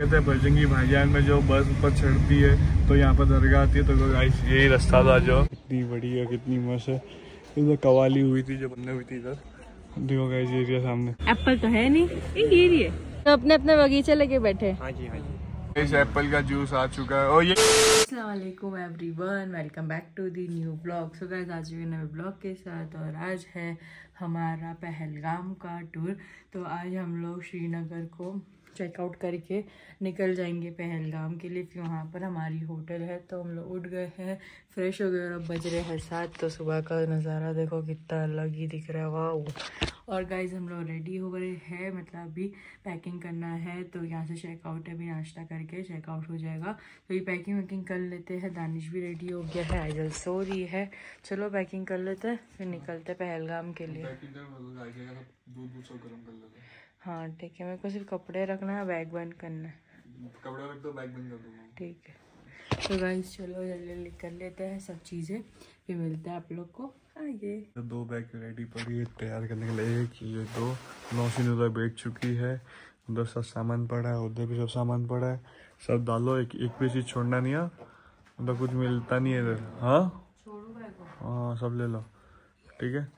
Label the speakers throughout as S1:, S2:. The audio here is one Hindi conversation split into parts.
S1: कहते हैं भजंगी भाईजान में जो बस ऊपर चढ़ती है तो यहाँ पर दरगाह आती है तो गाइस यही रास्ता था जो। कितनी बड़ी है कितनी मस्त है। इधर कवाली हुई थी जो बनने हुई थी इधर। देखो गाइस ये एरिया सामने।
S2: एप्पल तो है नहीं ये है। तो अपने अपने बगीचे लेके बैठे।
S1: हाँ जी हाँ जी। इस एप्पल का जूस आ चुका है। और ये
S2: Aslam everyone welcome back to the new blog. So guys आज के नए ब्लॉग के साथ और आज है हमारा पहलगाम का टूर। तो आज हम लोग श्रीनगर को चेकआउट करके निकल जाएँगे पहलगाम के लिए फिर वहाँ पर हमारी होटल है तो हम लोग उठ गए हैं। फ्रेश हो गए और अब बज रहे हैं साथ तो सुबह का नज़ारा देखो कितना अलग ही दिख रहा है। वाह और गाइज़ हम लोग रेडी हो गए हैं मतलब अभी पैकिंग करना है तो यहाँ से चेकआउट है, अभी नाश्ता करके चेकआउट हो जाएगा। तो ये पैकिंग वैकिंग कर लेते हैं दानिश भी रेडी हो गया है, आइजल सो रही है। चलो पैकिंग कर लेते हैं, फिर निकलते पहलगाम के लिए। हाँ। ठीक है मेरे को सिर्फ़ कपड़े रखना है बैग बंद करना है।
S1: कपड़ा रख दो बैग बंद कर दूँगा।
S2: ठीक है। तो गाइस चलो जल्दी जल्दी कर लेते हैं सब चीज़ें फिर मिलते हैं आप लोग को। आगे।
S1: तो दो बैग रेडी पड़ी है तैयार करने के लिए एक ये दो। नौसिन उधर बैठ चुकी है उधर सब सामान पड़ा है उधर भी सब सामान पड़ा है। सब डालो एक एक भी चीज़ छोड़ना नहीं है। उधर कुछ मिलता नहीं है इधर। हाँ? हाँ सब ले लो। ठीक है?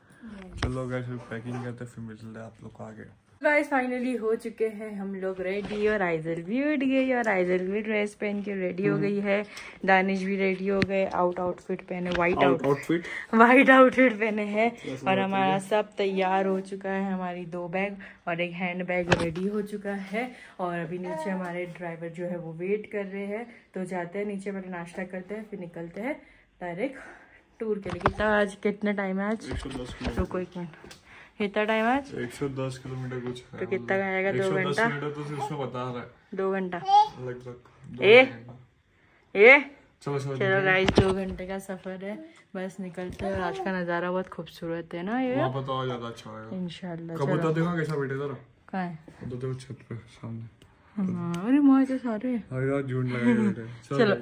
S1: चलो गैस पैकिंग करते फिर मिलते हैं आप लोग को आगे।
S2: गाइस फाइनली हो चुके हैं हम लोग रेडी और आइजल भी उठ गई और आइजल भी ड्रेस पहन के रेडी हो गई है। दानिश भी रेडी हो गए आउट आउटफिट पहने व्हाइट
S1: आउटफिट
S2: व्हाइट आउटफिट पहने हैं। और हमारा सब तैयार हो चुका है हमारी दो बैग और एक हैंड बैग रेडी हो चुका है। और अभी नीचे हमारे ड्राइवर जो है वो वेट कर रहे हैं। तो जाते हैं नीचे पहले नाश्ता करते हैं फिर निकलते हैं। डायरेक्ट टूर के लिए। कितना आज कितना टाइम है आज? रुको एक मिनट। कितना टाइम है आज?
S1: 110 किलोमीटर कुछ
S2: तो कितना आएगा? दो घंटा?
S1: तो उसमें बता रहा है।
S2: दो घंटा।
S1: लगभग
S2: ए? ए?
S1: चलो चलो
S2: गाइस दो घंटे का सफ़र है। बस निकलते हैं आज का नज़ारा बहुत खूबसूरत है ना ये?
S1: वहाँ पर तो ज़्यादा अच्छा होगा
S2: इंशाल्लाह
S1: कबूतर
S2: चलो।
S1: देखो कैसा बैठे जरा
S2: कहाँ है?
S1: उधर देखो छत पे सामने।
S2: हाँ, अरे तो सारे
S1: अरे झूठ
S2: चलो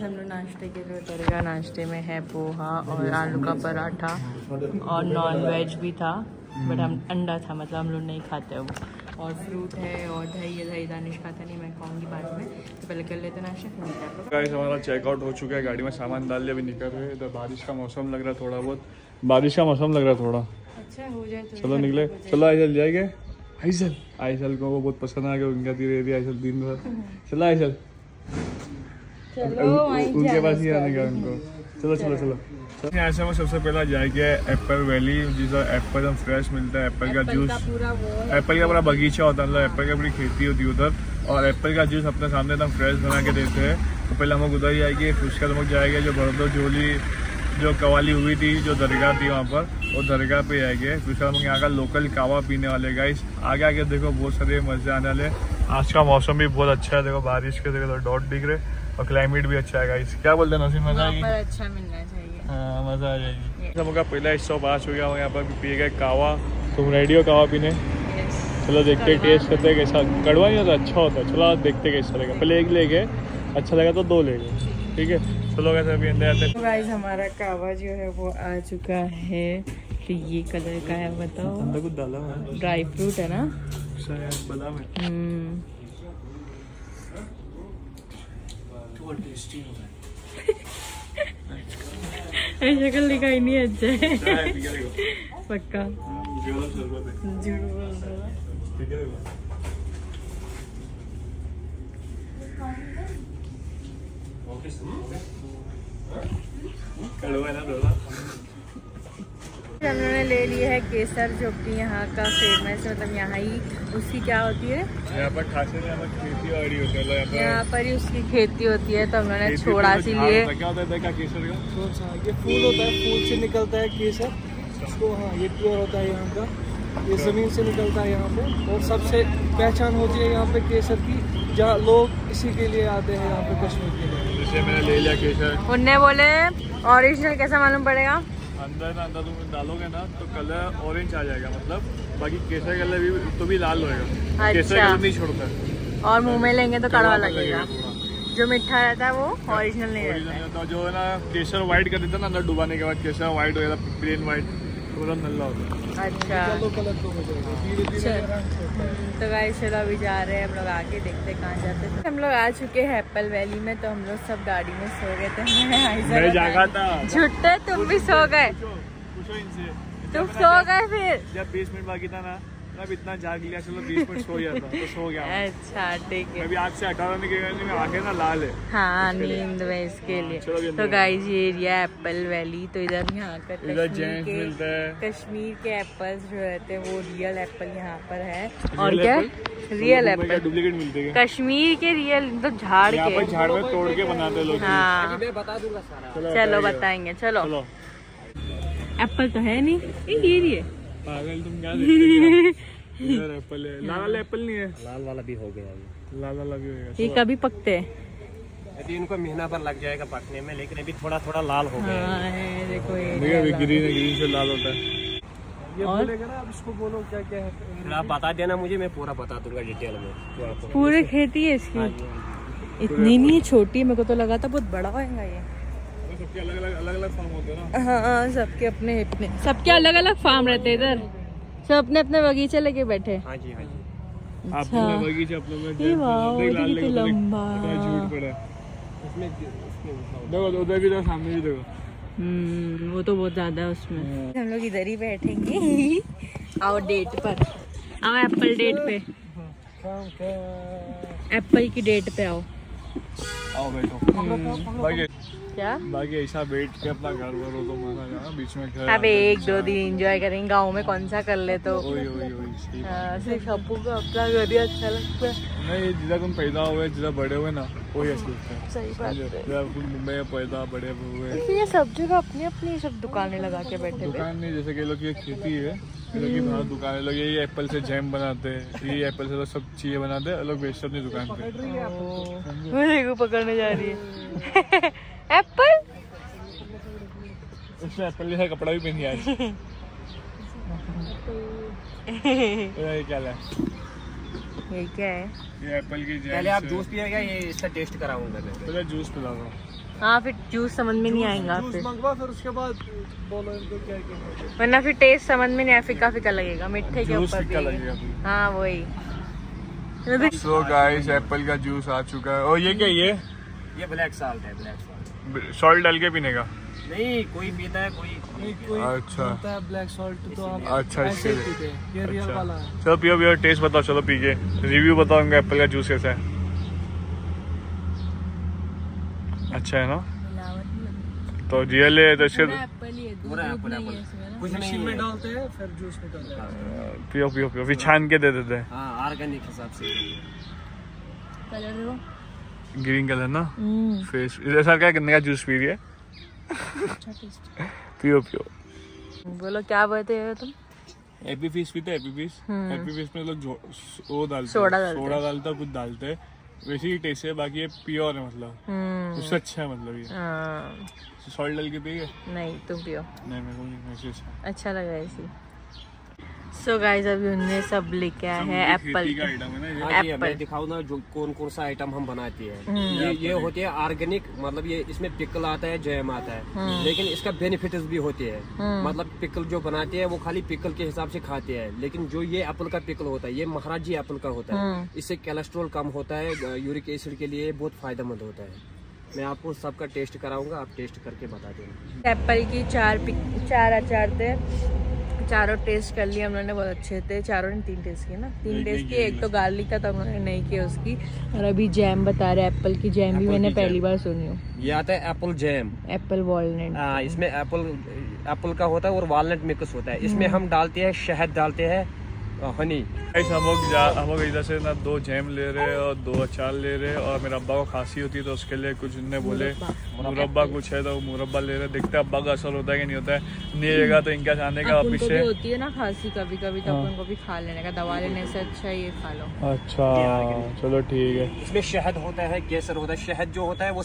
S2: हम लोग नाश्ते के लिए उतरेगा नाश्ते में है पोहा और आलू का पराठा और नॉन वेज भी था बट हम अंडा था मतलब हम लोग नहीं खाते वो और फ्रूट है और दही है दही दानिश खाता नहीं मैं खाऊँगी बाद में। तो पहले कर लेते नाश्ता फिर
S1: गाइस हमारा चेकआउट हो चुका है गाड़ी में सामान डाल लिया अभी निकल रहे हैं। इधर बारिश का मौसम लग रहा है थोड़ा बहुत। बारिश का मौसम लग रहा है थोड़ा।
S2: अच्छा हो जाए तो
S1: चलो निकले। चलो आइजल जाएँगे आइजल। आइजल को वो बहुत पसंद आ गया उनका धीरे धीरे आइजल दिन भर। चलो आइजल। उनके पास ही आने का उनको। चलो चलो चलो। यहाँ से हम सबसे पहला जाएँगे एप्पल वैली जिसका एप्पल हम फ्रेश मिलता है एप्पल का जूस। एप्पल का पूरा बगीचा होता है मतलब एप्पल की बड़ी खेती होती है उधर। और एप्पल का जूस अपने सामने एकदम फ्रेश बना के देते हैं। तो पहले हम लोग उधर ही आएँगे फिर उसके बाद जाएँगे जो बरदो जोली जो कवाली हुई थी जो दरगाह थी वहाँ पर वो दरगाह पे आएँगे। फिर उसके बाद हम यहाँ का लोकल कावा पीने वाले गाइस आगे आगे देखो बहुत सारे मज़े आने वाले आज का मौसम भी बहुत अच्छा है देखो बारिश के देखो डॉट दिख रहे और क्लाइमेट भी अच्छा है गाइस क्या बोलते हैं नसीम मज़ा आएगी?
S2: पर अच्छा मिलना चाहिए।
S1: हाँ मज़ा आ जाएगी. हम का पहला स्टॉप आ चुका है यहाँ पर भी पिए गए कावा. तुम रेडी हो कावा पीने? चलो देखते हैं टेस्ट करते हैं कैसा कड़वा नहीं होता अच्छा होता है. चलो आज देखते हैं कैसा लगेगा. पहले एक ले गए अच्छा लगा तो दो ले गए ठीक है? चलो कैसे अभी अंदर आते
S2: तो गाइस हमारा कावा जो है वो आ चुका है. तो ये कलर का है बताओ.
S1: अंदर कुछ डाला हुआ है.
S2: ड्राई फ्रूट है ना?
S1: शायद बादाम है.
S2: हम्म कल शक्ल दिखाई नहीं अच्छा। है पक्का
S1: के देखो कड़वा है ना
S2: हम लोगों ने ले लिया है केसर जो कि यहाँ का फ़ेमस है मतलब यहाँ ही उसकी क्या होती है?
S1: यहाँ पर खासे यहाँ पर खेती होती है मतलब यहाँ
S2: यहाँ
S1: पर
S2: ही उसकी खेती होती है तो हम लोगों ने छोड़ा लिए।
S1: क्या होता है देखा केसर का?
S3: ये फूल होता है फूल से निकलता है केसर। इसको हाँ ये प्योर होता है यहाँ का। ये ज़मीन से निकलता है यहाँ पे। और सबसे पहचान होती है यहाँ पे केसर की जहाँ लोग इसी के लिए आते हैं यहाँ पे कश्मीर के लिए।
S1: जैसे मैंने ले लिया केसर।
S2: उनने बोले ओरिजिनल कैसा मालूम पड़ेगा?
S1: अंदर ना अंदर तुम डालोगे ना तो कलर ऑरेंज आ जाएगा मतलब बाकी केसर कलर भी तो भी लाल होएगा। केसर
S2: अच्छा।
S1: कलर नहीं छोड़ता
S2: और मुँह में लेंगे तो कड़वा
S1: कड़वा
S2: लगेगा।
S1: थोड़ा।
S2: जो मिठा रहता है वो ओरिजिनल नहीं रहता है।
S1: जो है ना केसर व्हाइट कर देता है ना अंदर डुबाने के बाद केसर व्हाइट हो जाता प्लेन व्हाइट थोड़ा नल्ला होता है।
S2: अच्छा।
S3: तो भाई
S2: चल।
S3: है।
S2: तो अभी जा रहे हैं। हम लोग आके देखते हैं कहाँ जाते हैं। हम लोग आ चुके हैं एप्पल वैली में तो हम लोग सब गाड़ी में सो गए थे। मैं
S1: जागा था।
S2: झुट्टे तुम भी सो गए। तुम सो गए फिर।
S1: जब 20 मिनट बाकी था ना मैं इतना जाग लिया चलो 20 मिनट सो गया था तो सो गया
S2: अच्छा ठीक है।
S1: मैं भी आज से अठारह में गया आँखें ना लाल है।
S2: हाँ नींद में इसके लिए। तो। गाइस ये एरिया एप्पल वैली तो इधर यहाँ का कश्मीर के
S1: मिलता है।
S2: कश्मीर के एप्पल्स जो रहते हैं वो रियल एप्पल यहाँ पर है। और क्या? रियल एप्पल
S1: डुप्लीकेट मिलते हैं?
S2: कश्मीर के रियल तो झाड़
S1: यहाँ पर
S2: के
S1: झाड़ में तोड़ के बनाते लोग।
S2: हाँ।
S3: बता दूँगा
S1: चलो
S2: चलो बताएँगे चलो। एप्पल तो है नहीं ये ये
S1: पागल तुम क्या हो? इधर एप्पल है। लाल वाला एप्पल नहीं है?
S3: लाल वाला भी हो गया अभी
S1: लाल वाला भी होगा
S2: ये कभी पकते हैं?
S3: यदि इनको महीना भर लग जाएगा पकने में लेकिन अभी थोड़ा थोड़ा लाल हो गया
S2: हाँ। है देखो ये
S1: अभी ग्रीन है ग्रीन से लाल होता है।
S3: ये
S2: और?
S3: ना अब इसको बोलो क्या क्या है? फिर आप बता देना मुझे मैं पूरा बता दूँगा डिटेल में। आपको
S2: पूरे खेती है इसकी? इतनी नहीं छोटी मेरे को तो लगा था बहुत बड़ा होएगा ये।
S1: सबके अलग अलग अलग अलग फॉर्म होते हैं ना।
S2: हाँ हाँ सबके अपने अपने। सबके अलग अलग फार्म रहते हैं इधर। सब अपने अपने बगीचे लेके बैठे।
S3: हाँ जी हाँ जी।
S1: आप बगीचे अपने में
S2: ये वाह,
S1: देख लाल
S2: ये
S1: देखो,
S2: तो
S1: देख,
S2: लंबा।
S1: झूठ पड़ा है।
S3: इसमें इसमें
S1: देखो उधर भी देखो सामने भी देखो
S2: हम्म वो तो बहुत ज़्यादा है उसमें। हम लोग इधर ही बैठेंगे। आओ डेट पर। आओ एप्पल डेट पे। एप्पल की डेट पे आओ।
S1: आओ बैठो। बाकी
S2: क्या?
S1: बाकी ऐसा बैठ के अपना घर वर हो तो मज़ा बीच में घर
S2: अब एक दो दिन एंजॉय करेंगे। गाँव में कौन सा कर ले तो? हाँ, सिर्फ़ अपू को अपना घर ही अच्छा लगता है।
S1: नहीं जिधर तुम पैदा हुए जिधर बड़े हुए ना वही अच्छा लगता है।
S2: सही बात है।
S1: मुंबई में पैदा बड़े हुए।
S2: इसलिए सब जगह अपनी अपनी सब दुकानें लगा के बैठे
S1: दुकान नहीं जैसे कि लोग एक खेती है ये लोग की बाहर दुकान है लोग ये एप्पल से जैम बनाते हैं ये एप्पल से लोग सब चीज़ें बनाते हैं लोग बेचते अपनी दुकान पे।
S2: मुझे पकड़ने जा रही है। एप्पल?
S1: उसने एप्पल जैसा कपड़ा भी पहन आया ये क्या है
S2: ये क्या है?
S1: ये एप्पल की जैम
S3: पहले आप जूस पिएगा ये इसका टेस्ट कराऊँगा मैं?
S1: पहले जूस पिला दो
S2: हाँ फिर जूस समझ में नहीं आएगा
S3: जूस
S2: फिर।
S3: मंगवा फिर उसके बाद बोलो इनको क्या क्या
S2: वरना फिर टेस्ट समझ में नहीं आया फीका फीका लगेगा? मीठे के
S1: जूस
S2: ऊपर हाँ वही।
S1: सो गाइस एप्पल का जूस आ चुका है। और ये क्या ये?
S3: ये ब्लैक साल्ट है ब्लैक साल्ट
S1: डाल के पीने का?
S3: नहीं कोई पीता है कोई नहीं कोई
S1: अच्छा।
S3: होता है ब्लैक सॉल्ट तो आप
S1: अच्छा,
S3: ऐसे ही पीते हैं ये रियल
S1: अच्छा।
S3: वाला है।
S1: चलो पियो पियो टेस्ट बताओ चलो पी के। रिव्यू बताओ इनका एप्पल का जूस कैसा है। अच्छा है ना? तो रियल है तो इसके
S3: पूरा एप्पल एप्पल कुछ में डालते हैं फिर जूस निकलता है।
S1: पियो पियो पियो फिर छान के दे देते हैं।
S3: हाँ ऑर्गेनिक हिसाब से।
S2: कलर
S1: ग्रीन कलर ना?
S2: हम्म।
S1: फेस ऐसा क्या गन्ने का जूस पी रही है? पियो पियो
S2: बोलो क्या बोलते हो तुम?
S1: एपी फ़िश पीते एपी फ़िश। एपी फ़िश में लोग जो- वो डालते
S2: सोडा डालते हैं।
S1: सोडा डालता कुछ डालते हैं। वैसे ही टेस्ट है बाकी ये प्योर है मतलब।
S2: हम्म।
S1: उससे अच्छा है मतलब ये।
S2: हाँ,
S1: सॉल्ट डाल के पिए?
S2: नहीं तुम पियो।
S1: नहीं मेरे को नहीं अच्छा।
S2: अच्छा लगा ऐसी सो गाइस अभी उनने सब लेके आया है एप्पल
S1: आइटम है ना
S3: जी कौन कौन सा आइटम हम बनाते हैं।
S2: हम्म।
S3: ये ये होते हैं ऑर्गेनिक मतलब ये इसमें पिकल आता है जैम आता है। लेकिन इसका बेनिफिट्स भी होते हैं।
S2: हम्म।
S3: मतलब पिकल जो बनाते हैं वो खाली पिकल के हिसाब से खाते हैं। लेकिन जो ये एप्पल का पिकल होता है ये महाराजी एप्पल का होता है।
S2: हम्म।
S3: इससे कोलेस्ट्रॉल कम होता है यूरिक एसिड के लिए बहुत फ़ायदेमंद होता है। मैं आपको सबका टेस्ट कराऊँगा आप टेस्ट करके बता देना।
S2: एप्पल की चार चार अचार थे। चारों टेस्ट कर लिए हम लोगों ने बहुत अच्छे थे। चारों ने तीन टेस्ट किए ना। तीन टेस्ट किए एक तो गार्लिक था तो हम लोगों ने नहीं किया उसकी। और अभी जैम बता रहे एप्पल की जैम भी मैंने पहली बार सुनी हूँ।
S3: ये आता है एप्पल जैम
S2: एप्पल वॉलनट
S3: हाँ इसमें एप्पल एप्पल का होता है और वालनट मिक्स होता है। इसमें हम डालते हैं शहद डालते हैं हनी
S1: हम लोग हम लोग इधर से ना दो जैम ले रहे हैं और दो अचार ले रहे हैं और मेरे अब्बा को खांसी होती है तो उसके लिए कुछ उनने बोले मुरब्बा। कुछ है तो वो मुरब्बा ले रहे हैं। देखते हैं अब्बा का असर होता है कि नहीं होता है। नहीं रहेगा तो इनका जाने का वापिस से
S2: होती है ना खांसी कभी कभी तो
S1: हाँ।
S2: अपन को भी खा लेने का दवा लेने से अच्छा ये खा लो।
S1: अच्छा चलो ठीक है।
S3: इसमें शहद होता है केसर होता है। शहद जो होता है वो,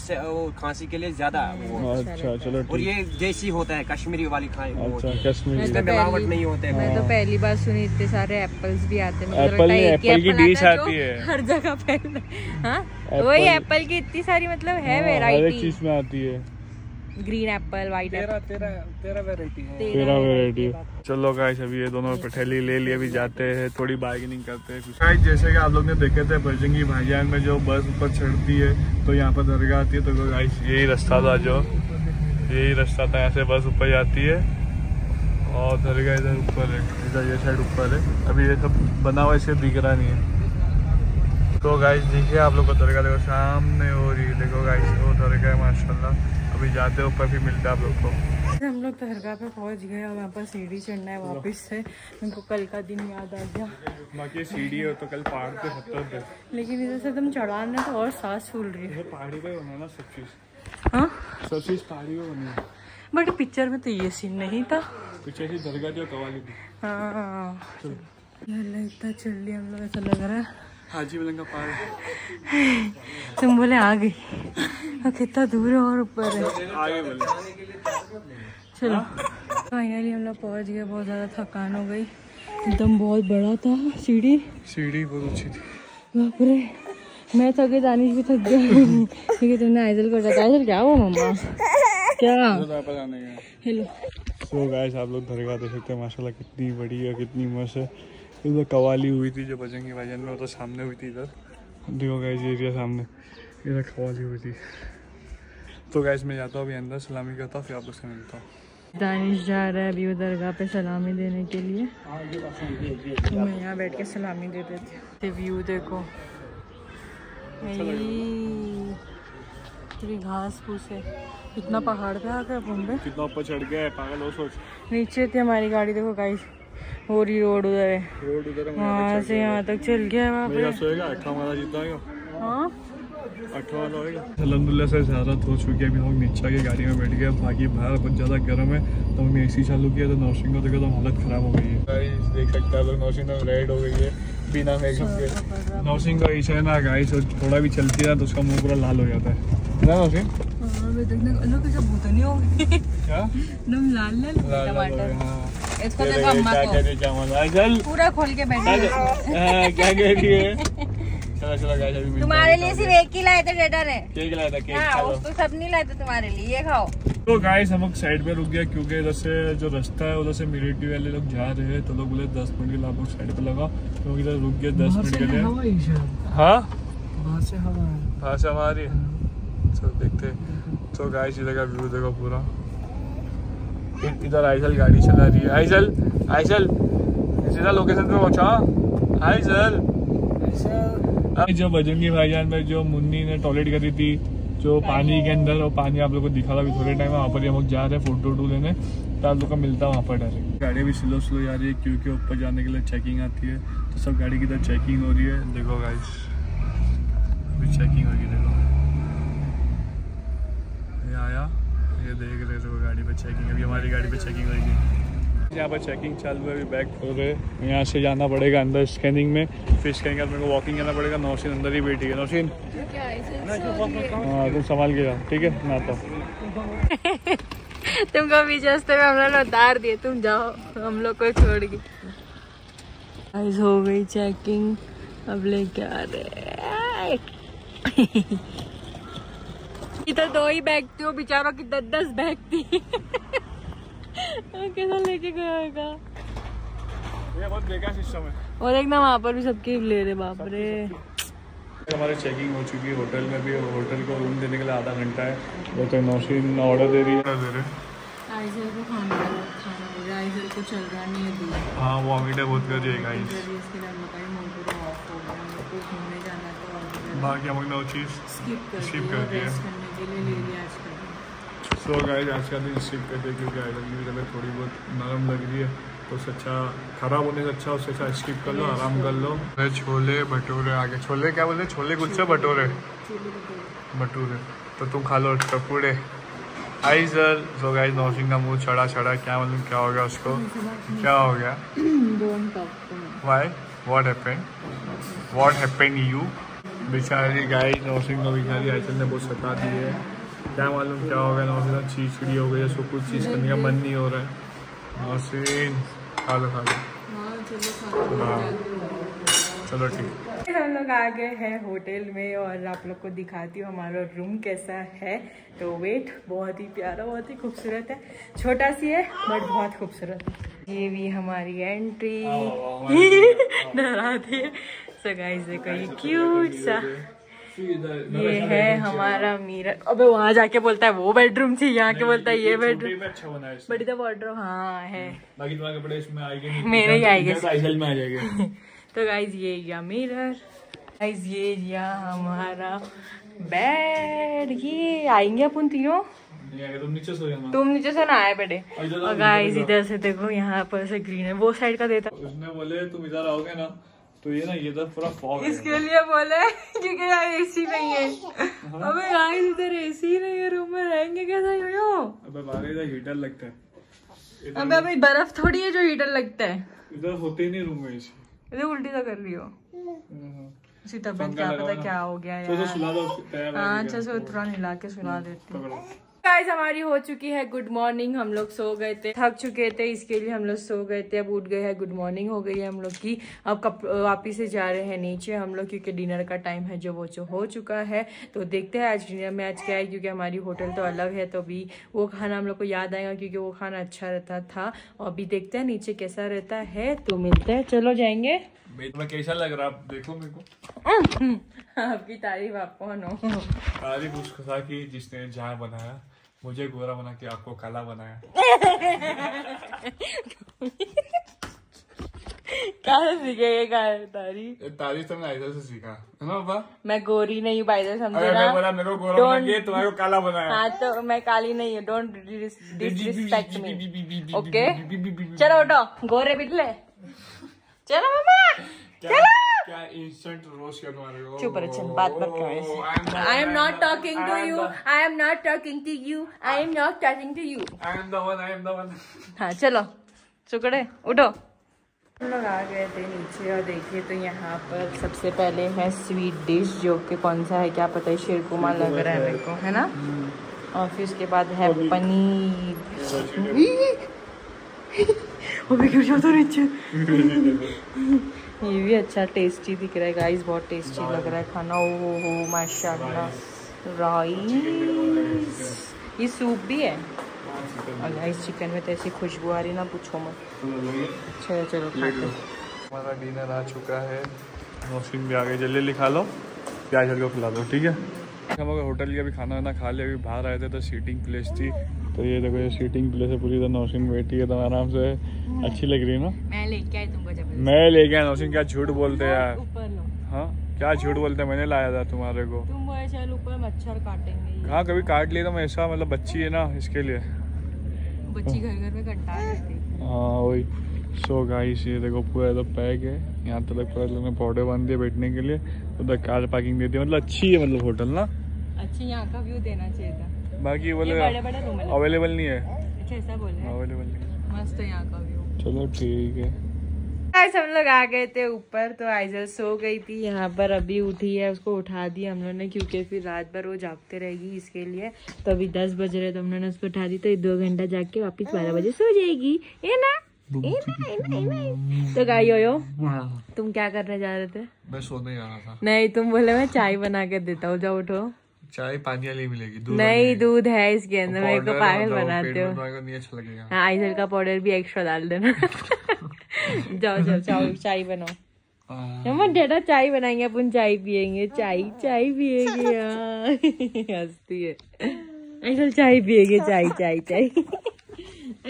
S3: खांसी के लिए ज़्यादा
S1: अच्छा चलो
S3: और ये देसी होता है कश्मीरी वाली खाए
S1: अच्छा कश्मीरी।
S2: तो
S3: मिलावट नहीं होते।
S2: मैं तो पहली बार सुनी इतने सारे एप्पल्स भी आते हैं। है
S1: नहीं,
S2: एक
S1: की dish
S2: आता है
S1: है।
S2: हर जगह फैलता है। हाँ? वही एप्पल की इतनी सारी मतलब है
S1: हाँ,
S2: वेराइटी
S1: चीज़ में आती है।
S2: ग्रीन एप्पल वाइट
S3: तेरह वेराइटी है।
S1: चलो गाइस अभी ये दोनों पठेली ले लिए अभी जाते हैं थोड़ी बार्गेनिंग करते हैं गाइस जैसे कि आप लोग ने देखे थे बजरंगी भाईजान में जो बस ऊपर चढ़ती है तो यहाँ पर दरगाह आती है तो गाइस यही रास्ता था जो। यही रास्ता था ऐसे बस ऊपर जाती है। और दरगाह इधर ऊपर है। इधर ये साइड ऊपर है। अभी ये सब बना हुआ इससे दिख रहा नहीं है। तो गाइस देखिए आप लोग को दरगाह देखो सामने हो रही है। देखो गाइस वो दरगाह है माशाल्लाह। अभी जाते हैं ऊपर भी मिलता है आप लोग को।
S2: हम लोग दरगाह पे पहुँच गए और वहाँ पर सीढ़ी चढ़ना है वापस से। उनको कल का दिन याद आ गया।
S1: बाकी सीढ़ी है तो कल पहाड़ पे पत्थर
S2: लेकिन इधर से एकदम चढ़ाने तो और सांस फूल रही है।
S1: पहाड़ी पे बना ना सब चीज़।
S2: हाँ?
S1: सब चीज़ पहाड़ी पे बनी है।
S2: बट पिक्चर में तो ये सीन नहीं था।
S1: कुछ ऐसी दरगाह जो कवाली थी।
S2: हाँ। इतना चल लिया हम लोग ऐसा लग रहा है।
S1: हाजी मलंग पहाड़
S2: तुम बोले आ गई। कितना दूर है और ऊपर है।
S1: आगे बोले
S2: चलो। फाइनली हम लोग पहुँच गए बहुत ज़्यादा थकान हो गई। एकदम बहुत बड़ा था सीढ़ी।
S1: सीढ़ी बहुत अच्छी थी।
S2: बाप रे। मैं थके दानिश भी थक गया। क्योंकि तुमने आइजल को बताया क्या हुआ मम्मा? क्या? हेलो
S1: सो गाइस आप लोग दरगाह देख सकते हैं माशाल्लाह कितनी बड़ी है कितनी मस्त है। इधर कवाली हुई थी जो बजरंगी भाईजान में वो तो सामने हुई थी इधर। देखो गाइस ये एरिया सामने। इधर कवाली हुई थी। तो गाइस मैं जाता हूँ अभी अंदर सलामी करता हूँ फिर आप लोग से मिलता हूँ।
S2: दानिश जा रहा है अभी वो दरगाह पे सलामी देने के लिए। तो मैं यहाँ बैठ के सलामी दे देती हूँ। व्यू देखो। पूरी घास फूस है। इतना पहाड़ पे आ गए बॉम्बे।
S1: कितना ऊपर चढ़ गया है पागल हो सोच।
S2: नीचे थी हमारी गाड़ी देखो गाइस ही रोड उधर है।
S1: रोड उधर है
S2: वहाँ से यहाँ तक चल गया है
S1: सोएगा अट्ठा वाला जीता है
S2: हाँ।
S1: अट्ठा वाला होएगा। अलहमदिल्ला से ज़्यारत हो चुकी है अभी हम लोग नीचे के गाड़ी में बैठ गए बाकी बाहर बहुत ज़्यादा गर्म है तो हमने ए सी चालू किया तो नौसिंग को देखा तो हालत ख़राब हो गई है। गाइस देख सकते हैं लोग नौसिंग तो रेड हो गई है बिना मेकअप के। नौसिंग का है ना गाइस थोड़ा भी चलती है तो उसका मुँह पूरा लाल हो जाता है। ना
S2: हाँ, मैं देखने लोग कैसा भूतनी हो गई।
S1: क्या?
S2: एकदम लाल लाल
S1: लाल लाल हो
S2: टमाटर
S1: गया, हाँ।
S2: इसको देखो
S1: देखो,
S2: अम्मा को।
S1: कह रही है चावल आई चल
S2: पूरा खोल के बैठे हैं।
S1: हाँ, क्या कह रही है? चलो चलो गाइस अभी
S2: तुम्हारे लिए सिर्फ़ एक ही लाए थे डेटर है।
S1: केक लाया था केक
S2: हाँ उसको सब नहीं लाए थे तुम्हारे लिए ये खाओ।
S1: तो गाइस हम लोग साइड पे रुक गए क्योंकि इधर से जो रास्ता है उधर से मिलिट्री वाले लोग जा रहे हैं तो लोग बोले दस मिनट के लिए आप साइड पे लगाओ। तो इधर रुक गए दस मिनट के लिए। हाँ?
S3: वहाँ से हवा है?
S1: हाँ। से चलो देखते तो गाइस इधर का व्यू देखो पूरा। इधर आइजल गाड़ी चला रही है। आइजल आइजल सीधा लोकेशन पे पहुँचा। आइजल जो बजरंगी भाईजान में जो मुन्नी ने टॉयलेट करी थी, जो पानी के अंदर, वो पानी आप लोग को दिखा अभी थोड़े टाइम वहाँ पर हम लोग जा रहे हैं फ़ोटो वोटो लेने। तो आप लोग का मिलता है वहाँ पर डायरेक्ट गाड़ी भी स्लो स्लो जा रही है, क्योंकि ऊपर जाने के लिए चेकिंग आती है। तो सब गाड़ी की तरह चेकिंग हो रही है। देखो गाइस अभी चेकिंग होगी देखो ये आया ये देख रहे वो गाड़ी पे चेकिंग अभी हमारी गाड़ी पे चेकिंग होगी यहाँ पर चेकिंग चालू है अभी बैग खोल रहे हैं। यहाँ से जाना पड़ेगा अंदर स्कैनिंग में। फिर स्कैनिंग मेरे को वॉकिंग करना पड़ेगा नौशीन अंदर ही बैठी है। नौशीन? हाँ तुम संभाल के जाओ ठीक है? मैं आता हूँ।
S2: तुमको बीच रास्ते में हम लोग उतार दिए तुम जाओ हम लोग को छोड़ के। गाइस हो गई चेकिंग अब लेके आ रहे तो दो ही बैग थी वो बेचारों की दस दस बैग थी कैसा लेके गया होगा?
S1: ये बहुत बेकार सिस्टम है।
S2: और देखना वहाँ पर भी सबके ले रहे बाप रे।
S1: हमारी चेकिंग हो चुकी है होटल में भी। होटल को रूम देने के लिए आधा घंटा है। वो तो नौशीन ऑर्डर दे रही है। दे रहे
S2: आइजल को खाना खाना हो। गया आइजल को चल रहा नहीं है दूर
S1: हाँ वो अमीटे बहुत कर रही है गाइस
S2: ही हो और
S1: बाकी हम लोग ने वो चीज़
S2: स्किप कर दिया
S1: सो गाइस आज का दिन स्किप करते हैं क्योंकि आइडल की तबीयत थोड़ी बहुत नरम लग रही है तो उससे अच्छा खराब होने से अच्छा उससे अच्छा स्किप कर लो आराम कर लो। अरे छोले भटूरे आगे छोले क्या बोलते हैं? छोले कुलचे भटूरे? भटूरे। तो तुम खा लो टपूरे आई सर सो गाइस नौसिंग का मुँह चढ़ा चढ़ा क्या मालूम क्या हो गया उसको? क्या हो गया. Why what happened what happened you बेचारी गाय नौसिंग को बेचारी आइचल ने बहुत सता दी है। क्या मालूम क्या हो गया नौसिन चीचड़ी हो गई है उसको कुछ चीज़ करने का मन नहीं हो रहा है। नौसिन खा लो खा लो।
S2: हाँ चलो खा लो।
S1: हाँ। ठीक।
S2: हम लोग आ गए हैं होटल में और आप लोग को दिखाती हूँ हमारा रूम कैसा है। तो वेट बहुत ही प्यारा बहुत ही खूबसूरत है। छोटा सी है बट बहुत खूबसूरत ये भी हमारी एंट्री। डराती है। सो गाइस देखो ये क्यूट सा ये है हमारा मिरर अबे वहाँ जाके बोलता है वो बेडरूम थी यहाँ के बोलता है ये बेडरूम
S1: बना
S2: बड़ी तो वार्डरोब हाँ है।
S1: बाकी तुम्हारे कपड़े इसमें आएँगे नहीं।
S2: मेरे ही आएँगे।
S1: आईसेल में आ जाएँगे।
S2: तो गाइज़ ये या मिरर गाइज़ ये या हमारा बेड ये आएँगे अपन तीनों?
S1: तुम नीचे सो
S2: तुम नीचे से ना आए बेटे।
S1: और
S2: गाइज़ इधर से देखो यहाँ पर से ग्रीन है वो साइड का देता।
S1: उसने बोले तुम इधर आओगे ना तो ये ना ये तो पूरा फॉग है।
S2: इसके लिए बोले क्योंकि यहाँ एसी नहीं है। अबे गाइस इधर एसी नहीं है रूम में रहेंगे कैसे यो?
S1: अबे बाहर इधर हीटर लगता है।
S2: अबे अबे बर्फ़ थोड़ी है जो हीटर लगता है।
S1: इधर होते ही नहीं रूम में एसी
S2: इधर उल्टी सा कर रही हो। उसी तबियत क्या पता क्या हो गया
S1: तो तो
S2: यार।
S1: सुला दो तैयार
S2: हाँ अच्छा से थोड़ा हिला के सुला देती हूँ। गाइस हमारी हो चुकी है गुड मॉर्निंग हम लोग सो गए थे थक चुके थे इसके लिए हम लोग सो गए थे। अब उठ गए हैं गुड मॉर्निंग हो गई है हम लोग की। अब कप वापिस से जा रहे हैं नीचे हम लोग क्योंकि डिनर का टाइम है जो वो जो हो चुका है। तो देखते हैं आज डिनर में आज क्या है क्योंकि हमारी होटल तो अलग है तो अभी वो खाना हम लोग को याद आएगा क्योंकि वो खाना अच्छा रहता था। और अभी देखते हैं नीचे कैसा रहता है तो मिलते हैं। चलो जाएँगे।
S1: कैसा लग रहा है? आप देखो मेरे को।
S2: आपकी तारीफ़ आप कौन हो?
S1: तारीफ़ उस खुदा की जिसने जहाँ बनाया। मुझे गोरा बना के आपको काला बनाया।
S2: कहाँ सीखे ये तारीफ़
S1: ये तारीफ़ तो मैं से सीखा। है ना
S2: मैं गोरी नहीं हूँ समझे ना।
S1: बोला मेरे को गोरा बना के तुम्हारे को काला बनाया।
S2: हाँ तो मैं काली नहीं हूँ डोंट डिसरिस्पेक्ट मी ओके चलो उठो गोरे बिटले चलो मम्मा
S1: क्या? क्या इंस्टेंट रोस्ट तुम्हारे को
S2: चुप रहे चल बात मत करो ऐसे। I am not talking to you I am not talking to you I am not talking to you
S1: I am the one I am the one
S2: हाँ चलो। सुकड़े उठो। हम लोग आ गए थे नीचे और देखिए तो यहाँ पर सबसे पहले है स्वीट डिश जो कि कौन सा है? क्या पता है शिरकुमा लग रहा है मेरे को है ना? और फिर उसके बाद है पनीर। अबे क्यों जाता नीचे ये भी अच्छा टेस्टी दिख रहा है गाइस बहुत टेस्टी लग रहा है खाना। ओ हो हो माशाल्लाह। राइस ये सूप भी है? और गाइस चिकन में तो ऐसी खुशबू आ रही ना पूछो मत। चलो चलो खाते
S1: हमारा डिनर आ चुका है। नौशीन भी आ गई जल्दी लिखा लो। प्याज हल्का खिला दो ठीक है? हम लोग होटल का भी खाना वाना खा लिया अभी बाहर आए थे तो सीटिंग प्लेस थी। तो ये देखो ये सीटिंग प्लेस है पूरी नौशीन बैठी है तो आराम से अच्छी लग रही है ना?
S2: मैं लेके आई तुमको
S1: मैं ले गया नौशीन क्या झूठ बोलते हैं यार? हाँ? क्या झूठ बोलते हैं? मैंने लाया था तुम्हारे को।
S2: तुम ऊपर मच्छर काटेंगे
S1: हाँ कभी काट लिया तो मैं ऐसा मतलब बच्ची है ना इसके लिए।
S2: बच्ची घर घर में घंटा
S1: हाँ। वही। सो गाइस ये देखो पूरा तो पैक है। यहाँ तक पूरा लोगों ने पौधे बाँध दिए बैठने के लिए। उधर कार पार्किंग दे दी। मतलब अच्छी है मतलब होटल ना?
S2: अच्छी यहाँ का व्यू देना चाहिए था।
S1: बाकी
S2: ये
S1: बोले
S2: बड़े बड़े रूम है
S1: अवेलेबल नहीं है।
S2: अच्छा ऐसा बोल रहे
S1: अवेलेबल नहीं है।
S2: मस्त है यहाँ का व्यू
S1: चलो ठीक है।
S2: गाइस हम लोग आ गए थे ऊपर तो आइजल सो गई थी यहाँ पर अभी उठी है उसको उठा दिया हम लोगों ने क्योंकि फिर रात भर वो जागते रहेगी इसके लिए। तो अभी दस बज रहे तो हम लोगों ने उसको उठा दी तो दो घंटा जाग के वापस बारह बजे सो जाएगी। ये ना तो गाई यो तुम क्या करने जा रहे थे?
S1: मैं सोने जा रहा था।
S2: नहीं तुम बोले मैं चाय बना के देता हूँ जाओ उठो।
S1: चाय पानी वाली मिलेगी दूध
S2: नहीं दूध है इसके अंदर मेरे को पागल
S1: मतलब
S2: बनाते हो।
S1: अच्छा लगेगा।
S2: हाँ आइजल का पाउडर भी एक्स्ट्रा डाल देना। जाओ जाओ चाय चाय बनाओ।
S1: हाँ।
S2: मम्मा डेटा चाय बनाएँगे अपन चाय पियेंगे। चाय चाय पियेंगे हाँ। हंसती है। ऐसा चाय पियेंगे चाय चाय चाय।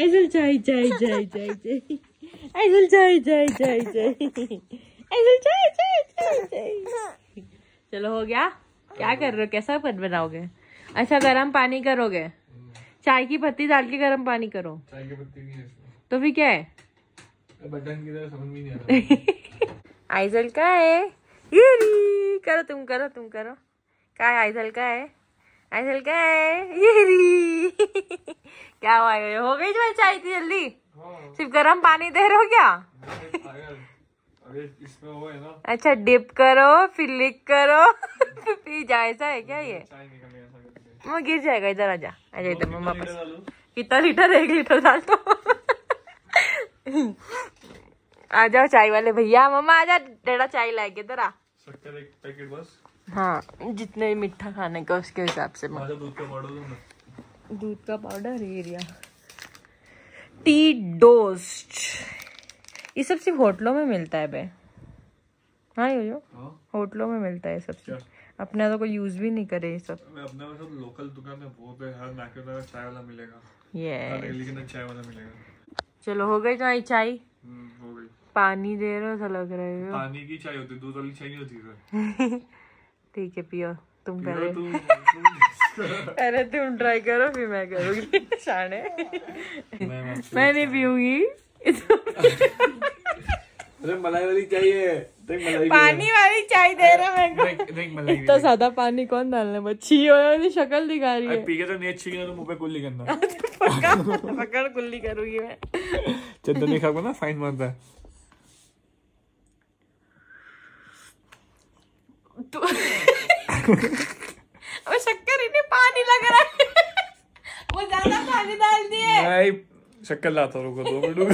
S2: ऐसा चाय चाय चाय चाय चाय। ऐसा चाय चाय चाय चाय। ऐसा चाय चाय चाय चाय। चलो हो गया? क्या कर रहे हो? कैसा पद बनाओगे? अच्छा गर्म पानी करोगे? चाय की पत्ती डाल के गर्म पानी करो।
S1: चाय की पत्ती नहीं है
S2: तो फिर क्या है?
S1: बटन की तरह समझ में नहीं आ रहा।
S2: आइजल का है? ये करो तुम करो तुम करो। का है आइजल का है? आइजल का है? ये क्या हुआ? ये? हो गई जो चाय थी जल्दी? सिर्फ़ गर्म पानी दे रहे हो क्या?
S1: अरे इसमें वो है ना।
S2: अच्छा डिप करो फिर लिक करो। फिर पी जाए ऐसा है क्या ये? वो गिर जाएगा इधर आजा आजा इधर मम्मा पास। कितना लीटर? एक लीटर डाल दो। आ जाओ चाय वाले भैया। मम्मा आजा डेढ़ा चाय लाएँगे इधर आ।
S1: शक्कर एक पैकेट बस।
S2: हाँ जितने मीठा खाने का उसके हिसाब से
S1: दूध का पाउडर दो ना
S2: दूध का पाउडर ये टी डोस्ट। ये सब सिर्फ़ होटलों में मिलता है बे। हाँ यो
S1: हाँ।
S2: होटलों में मिलता है सब
S1: क्या?
S2: अपने तो कोई यूज़ भी नहीं करे ये सब।
S1: मैं अपने सब लोकल दुकान में बहुत है हर मार्केट में चाय वाला मिलेगा।
S2: ये
S1: गली चाय वाला मिलेगा।
S2: चलो हो गई तुम्हारी चाय?
S1: हम्म, हो गई।
S2: पानी दे रहे हो ऐसा लग रहे हो।
S1: पानी की चाय होती दूध वाली चाय नहीं होती है
S2: ठीक है पियो तुम पहले
S1: तू तू-
S2: पहले तुम ट्राई करो फिर मैं करूँगी। शाने
S1: मैं
S2: नहीं पीऊँगी।
S1: अरे मलाई वाली चाहिए। देख मलाई
S2: पानी वाली चाय दे रहा मेरे को।
S1: देख देख मलाई
S2: इतना ज़्यादा पानी कौन डालने? बच्ची हो वाली शक्ल दिखा रही है।
S1: पी के तो नहीं अच्छी की तो मुँह पे कुल्ली करना।
S2: पकड़ पकड़ कुल्ली करूँगी मैं।
S1: चंदन नहीं खाओगे ना फाइन बनता है
S2: तू अब शक्कर ही नहीं पानी लग रहा है। वो ज़्यादा पानी डाल दिए।
S1: मैं शक्कर लाता रुको दो मिनट रुको।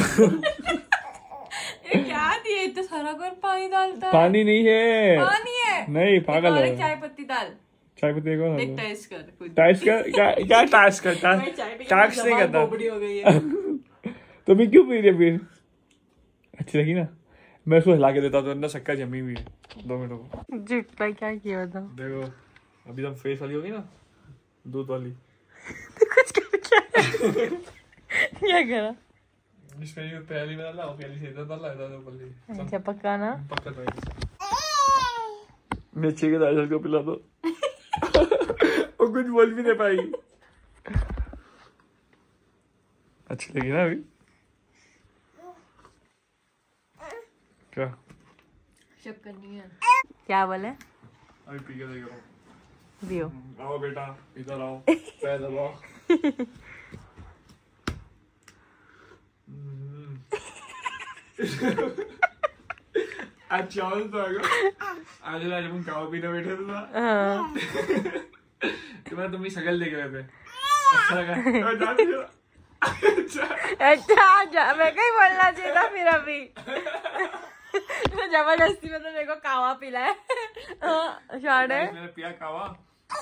S2: ये इतना सारा कौन पानी डालता है।
S1: पानी नहीं है।
S2: पानी है?
S1: नहीं पागल है
S2: चाय पत्ती डाल
S1: चाय पत्ती कौन
S2: देख टेस्ट कर कुछ
S1: टाइस का क्या क्या टाइस का
S2: मैं चाय के
S1: टाइस नहीं करता।
S2: हो है।
S1: तो मैं क्यों पी रही है फिर? अच्छी लगी ना? मैं उसको हिला के देता तो अंदर शक्कर जमी हुई है। दो मिनट रुको
S2: जुटता क्या किया था?
S1: देखो अभी तो फेस वाली होगी ना? दूध वाली।
S2: कुछ कर क्या? क्या करा?
S1: इसमें ये पहली में डाला पहली से इधर डाला इधर ऊपर
S2: अच्छा
S1: पक्का तो मिर्ची के दाल को पिला दो। वो कुछ बोल भी नहीं पाएगी अच्छी लगी ना अभी? क्या?
S2: शक्कर नहीं है। क्या बोले?
S1: अभी पी के देखो।
S2: पियो
S1: आओ बेटा इधर आओ पैर दबाओ तो आएगा आज आज हम खाओ पीने बैठे थे ना
S2: हाँ
S1: तो मैं तुम्हें शक्ल देख रहे थे अच्छा। अच्छा
S2: अच्छा मैं कहीं बोलना चाहिए था फिर अभी तो ज़बरदस्ती में तो मेरे को कावा पिलाए शाड़े
S1: मैंने पिया कावा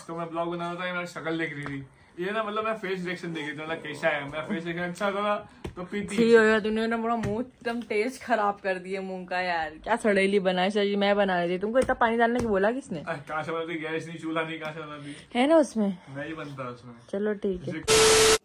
S1: तो मैं ब्लॉग बना रहा था मेरी शक्ल देख रही थी ये ना मतलब मैं फेस रिएक्शन देख थी मतलब कैसा है? मेरा फेस रिएक्शन अच्छा था ना तो पीती।
S2: थी यार तूने ना बड़ा मुँह एकदम टेस्ट खराब कर दिया मुँह का यार। क्या सड़ेली बनाई सर मैं बना रही थी तुमको इतना पानी डालने की बोला किसने?
S1: कहा कहाँ से बनाती गैस नहीं चूल्हा नहीं कहाँ से बनाती
S2: है ना उसमें?
S1: नहीं बनता उसमें।
S2: चलो ठीक है।